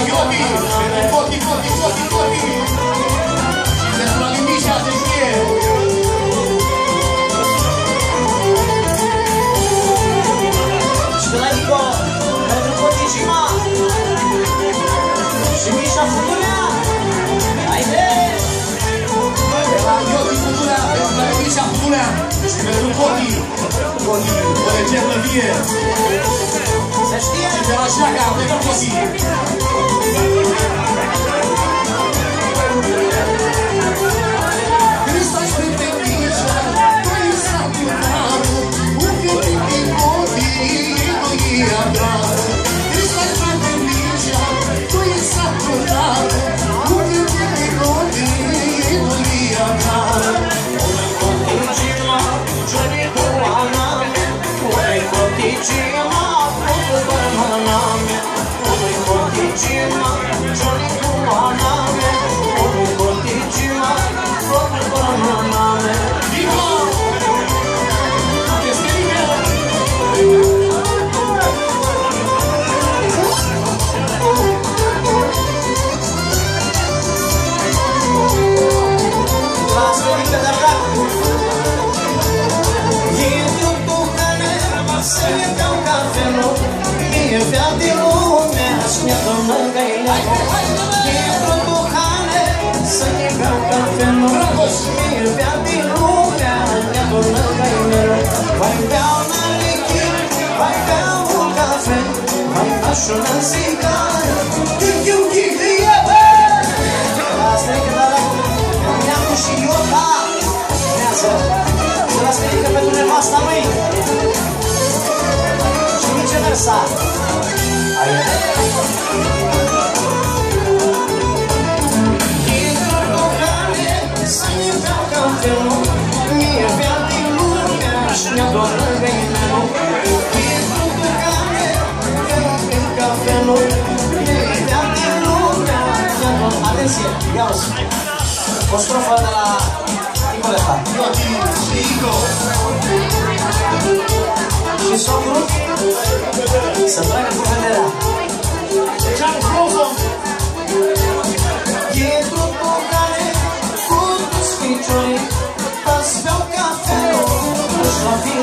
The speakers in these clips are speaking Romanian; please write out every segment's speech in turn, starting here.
Jogi, Mas um pouquinho, um pouquinho. Olha, tinha na via. Então ela chega, pega um pouquinho. mâine Din un Să ne beau cafe Mă și mie bea din Ne turnă găinele Mai beau Din chiu chiu Ne-am pus și eu ca Nează Să la scrică pentru nevasta mâine Și viceversa digamos, estrofa de la Timoleta. Yo Dios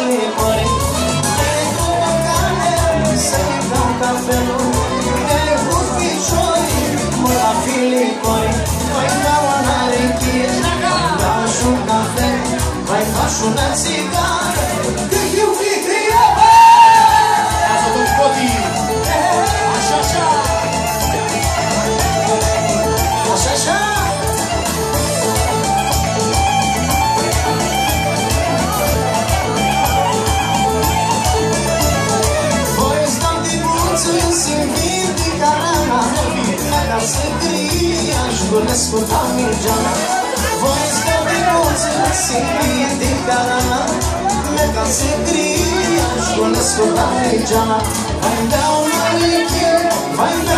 Culesc cu tamigeana Voiesc că vinuțe Simie din carana Me canse gria Culesc cu tamigeana Vai-mi dea un alichie Vai-mi dea